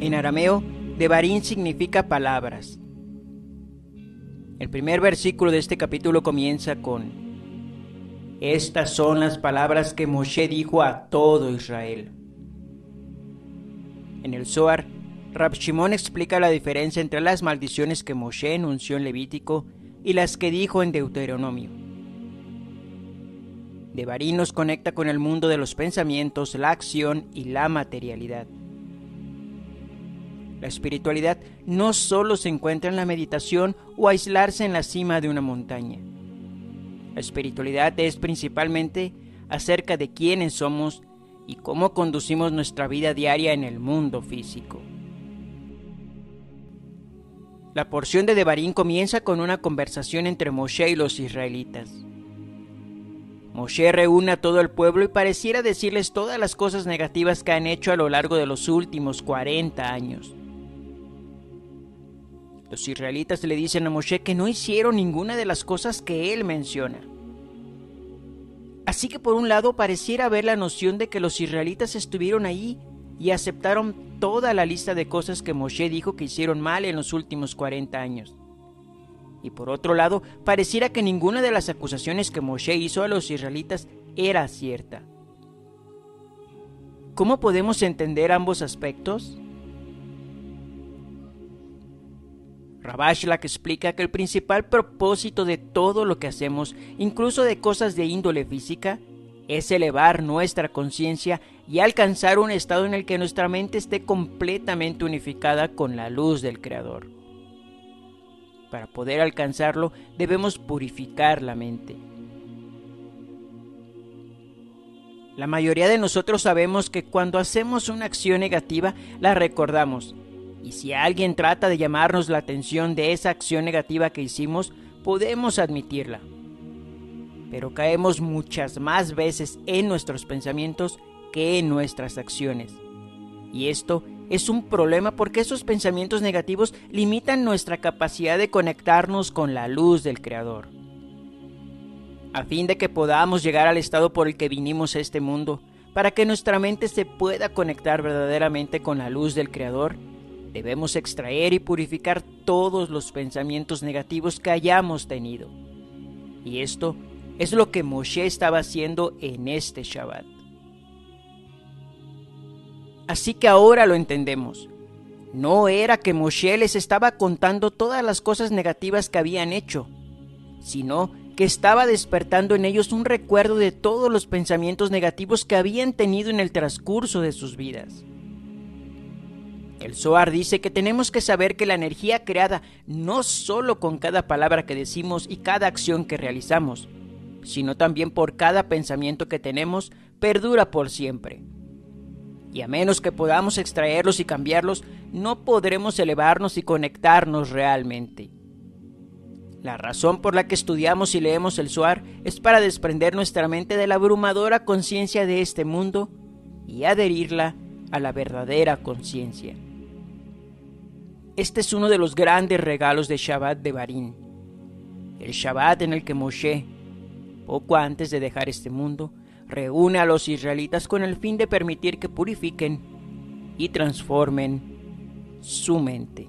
En arameo, Devarim significa palabras. El primer versículo de este capítulo comienza con Estas son las palabras que Moshe dijo a todo Israel. En el Zohar, Rab Shimon explica la diferencia entre las maldiciones que Moshe enunció en Levítico y las que dijo en Deuteronomio. Devarim nos conecta con el mundo de los pensamientos, la acción y la materialidad. La espiritualidad no solo se encuentra en la meditación o aislarse en la cima de una montaña. La espiritualidad es principalmente acerca de quiénes somos y cómo conducimos nuestra vida diaria en el mundo físico. La porción de Devarim comienza con una conversación entre Moshe y los israelitas. Moshe reúne a todo el pueblo y pareciera decirles todas las cosas negativas que han hecho a lo largo de los últimos 40 años. Los israelitas le dicen a Moshe que no hicieron ninguna de las cosas que él menciona. Así que por un lado pareciera haber la noción de que los israelitas estuvieron ahí y aceptaron toda la lista de cosas que Moshe dijo que hicieron mal en los últimos 40 años. Y por otro lado, pareciera que ninguna de las acusaciones que Moshe hizo a los israelitas era cierta. ¿Cómo podemos entender ambos aspectos? Rabashlak explica que el principal propósito de todo lo que hacemos, incluso de cosas de índole física, es elevar nuestra conciencia y alcanzar un estado en el que nuestra mente esté completamente unificada con la luz del Creador. Para poder alcanzarlo debemos purificar la mente. La mayoría de nosotros sabemos que cuando hacemos una acción negativa la recordamos y si alguien trata de llamarnos la atención de esa acción negativa que hicimos, podemos admitirla. Pero caemos muchas más veces en nuestros pensamientos que en nuestras acciones. Y esto es un problema porque esos pensamientos negativos limitan nuestra capacidad de conectarnos con la luz del Creador. A fin de que podamos llegar al estado por el que vinimos a este mundo, para que nuestra mente se pueda conectar verdaderamente con la luz del Creador, Debemos extraer y purificar todos los pensamientos negativos que hayamos tenido. Y esto es lo que Moshe estaba haciendo en este Shabbat. Así que ahora lo entendemos. No era que Moshe les estaba contando todas las cosas negativas que habían hecho, sino que estaba despertando en ellos un recuerdo de todos los pensamientos negativos que habían tenido en el transcurso de sus vidas. El Zohar dice que tenemos que saber que la energía creada no solo con cada palabra que decimos y cada acción que realizamos, sino también por cada pensamiento que tenemos, perdura por siempre. Y a menos que podamos extraerlos y cambiarlos, no podremos elevarnos y conectarnos realmente. La razón por la que estudiamos y leemos el Zohar es para desprender nuestra mente de la abrumadora conciencia de este mundo y adherirla a la verdadera conciencia. Este es uno de los grandes regalos de Shabbat de Barín, el Shabbat en el que Moshe, poco antes de dejar este mundo, reúne a los israelitas con el fin de permitir que purifiquen y transformen su mente.